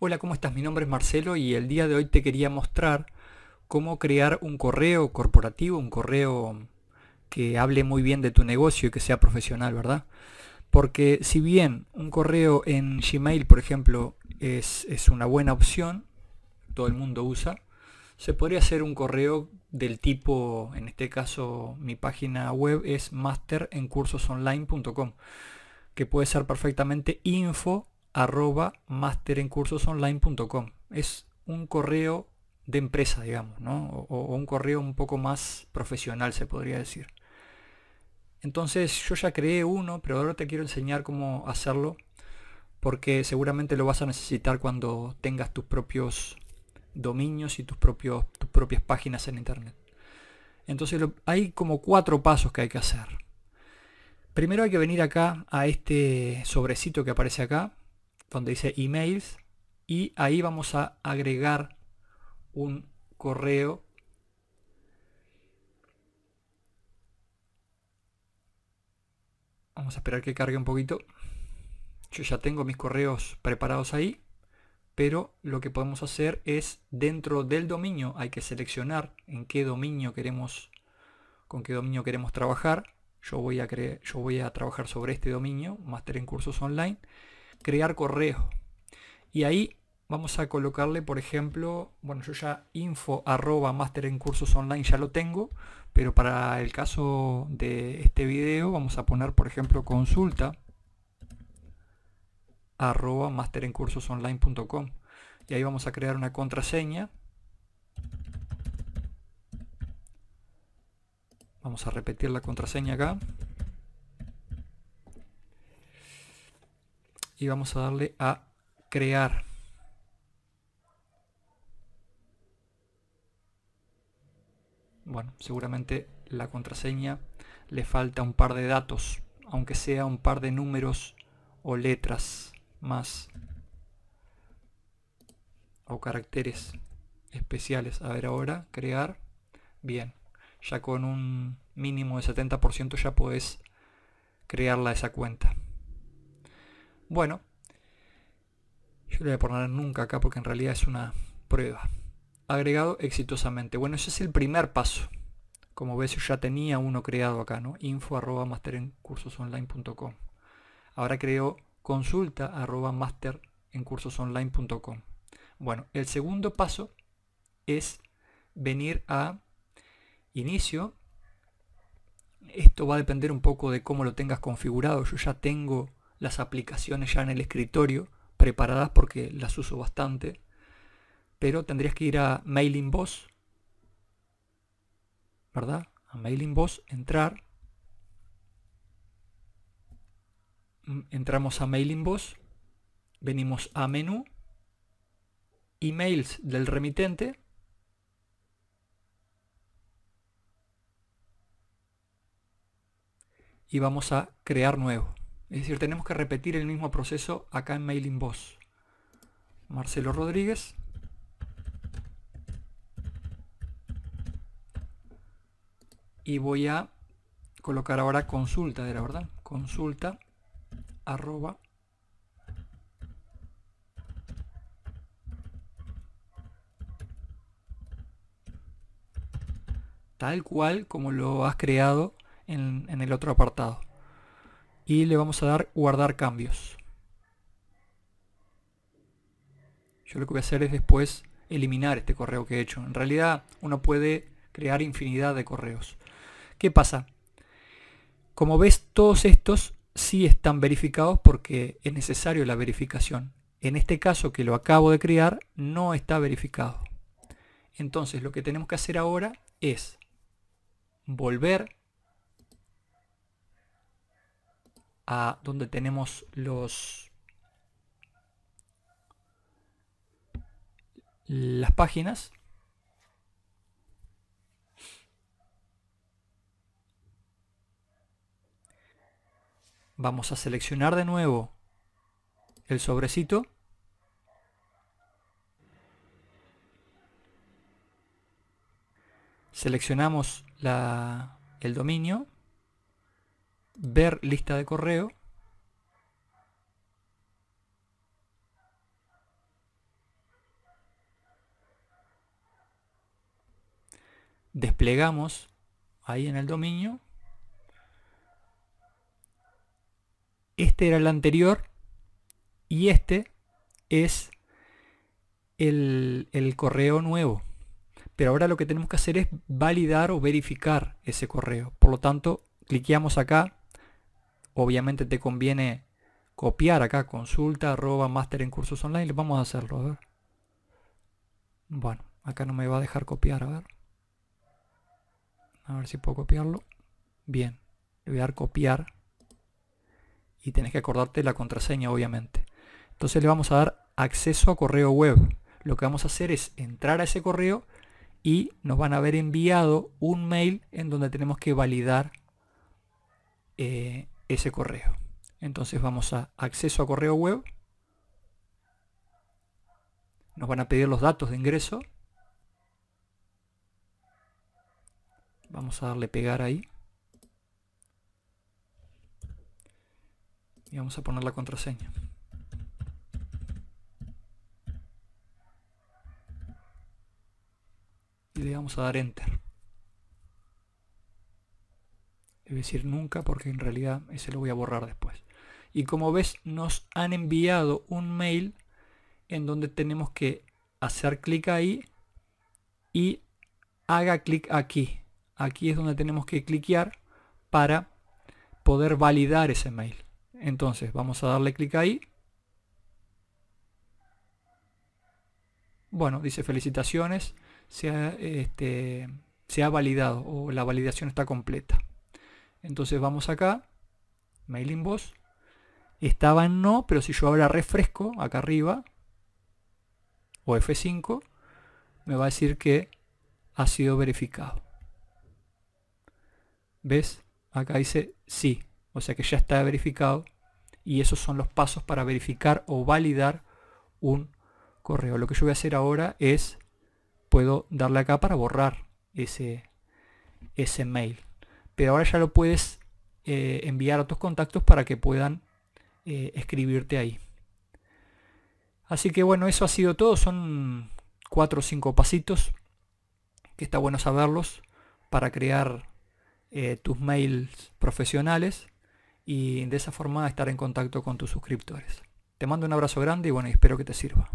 Hola, ¿cómo estás? Mi nombre es Marcelo y el día de hoy te quería mostrar cómo crear un correo corporativo, un correo que hable muy bien de tu negocio y que sea profesional, ¿verdad? Porque si bien un correo en Gmail, por ejemplo, es, es una buena opción, todo el mundo usa, se podría hacer un correo del tipo, en este caso mi página web es masterencursosonline.com, que puede ser perfectamente info arroba masterencursosonline.com. Es un correo de empresa, digamos, ¿no? O, un correo un poco más profesional, se podría decir. Entonces yo ya creé uno, pero ahora te quiero enseñar cómo hacerlo, porque seguramente lo vas a necesitar cuando tengas tus propios dominios y tus, propios, tus propias páginas en internet. Entonces hay como cuatro pasos que hay que hacer. Primero hay que venir acá a este sobrecito que aparece acá, donde dice emails y ahí vamos a agregar un correo vamos a esperar que cargue un poquito. Yo ya tengo mis correos preparados ahí pero lo que podemos hacer es dentro del dominio hay que seleccionar en qué dominio queremos con qué dominio queremos trabajar. Yo voy a yo voy a trabajar sobre este dominio máster en cursos online crear correo. Y ahí vamos a colocarle, por ejemplo, bueno, yo ya info arroba master en cursos online ya lo tengo, pero para el caso de este video vamos a poner, por ejemplo, consulta arroba master en cursos online.com y ahí vamos a crear una contraseña. Vamos a repetir la contraseña acá y vamos a darle a crear. Bueno, seguramente la contraseña le falta un par de datos, aunque sea un par de números o letras más o caracteres especiales. A ver ahora, crear. Bien, ya con un mínimo de 70% ya puedes crearla esa cuenta. Bueno, yo le voy a poner nunca acá porque en realidad es una prueba. Agregado exitosamente. Bueno, ese es el primer paso. Como ves, yo ya tenía uno creado acá, ¿no? Info arroba master en cursosonline.com. Ahora creo consulta arroba master en cursosonline.com. Bueno, el segundo paso es venir a inicio. Esto va a depender un poco de cómo lo tengas configurado. Yo ya tengo las aplicaciones ya en el escritorio preparadas porque las uso bastante. Pero tendrías que ir a Mailing Boss, ¿verdad? A Mailing Boss, entrar. Mm, entramos a Mailing Boss, venimos a menú, emails del remitente. Y vamos a crear nuevo. Es decir, tenemos que repetir el mismo proceso acá en Mailing Boss. Marcelo Rodríguez. Y voy a colocar ahora consulta, era verdad. Consulta arroba tal cual como lo has creado en el otro apartado y le vamos a dar guardar cambios. Yo lo que voy a hacer es después eliminar este correo que he hecho. En realidad uno puede crear infinidad de correos. ¿Qué pasa? Como ves, todos estos sí están verificados porque es necesario la verificación. En este caso que lo acabo de crear, no está verificado. Entonces lo que tenemos que hacer ahora es volver a donde tenemos los las páginas. Vamos a seleccionar de nuevo el sobrecito. Seleccionamos la, el dominio ver lista de correo. Desplegamos ahí en el dominio. Este era el anterior y este es el, el correo nuevo pero ahora lo que tenemos que hacer es validar o verificar ese correo. Por lo tanto, cliqueamos acá Obviamente te conviene copiar acá consulta arroba master en cursos online. Vamos a hacerlo. Bueno, acá no me va a dejar copiar, a ver. A ver si puedo copiarlo. Bien, le voy a dar copiar. Y tenés que acordarte la contraseña, obviamente. Entonces le vamos a dar acceso a correo web. Lo que vamos a hacer es entrar a ese correo y nos van a haber enviado un mail en donde tenemos que validar eh, ese correo. Entonces vamos a acceso a correo web. Nos van a pedir los datos de ingreso. Vamos a darle pegar ahí. Y vamos a poner la contraseña. Y le vamos a dar enter. Debe decir nunca porque en realidad ese lo voy a borrar después. Y como ves nos han enviado un mail en donde tenemos que hacer clic ahí y haga clic aquí. Aquí es donde tenemos que cliquear para poder validar ese mail. Entonces vamos a darle clic ahí. Bueno, dice felicitaciones, se ha, este, se ha validado o la validación está completa. Entonces vamos acá, mail inbox, estaba en no, pero si yo ahora refresco acá arriba, o F5, me va a decir que ha sido verificado. ¿Ves? Acá dice sí, o sea que ya está verificado y esos son los pasos para verificar o validar un correo. Lo que yo voy a hacer ahora es, puedo darle acá para borrar ese, ese mail. Pero ahora ya lo puedes eh, enviar a tus contactos para que puedan eh, escribirte ahí. Así que bueno, eso ha sido todo. Son cuatro o cinco pasitos que está bueno saberlos para crear eh, tus mails profesionales y de esa forma estar en contacto con tus suscriptores. Te mando un abrazo grande y bueno, espero que te sirva.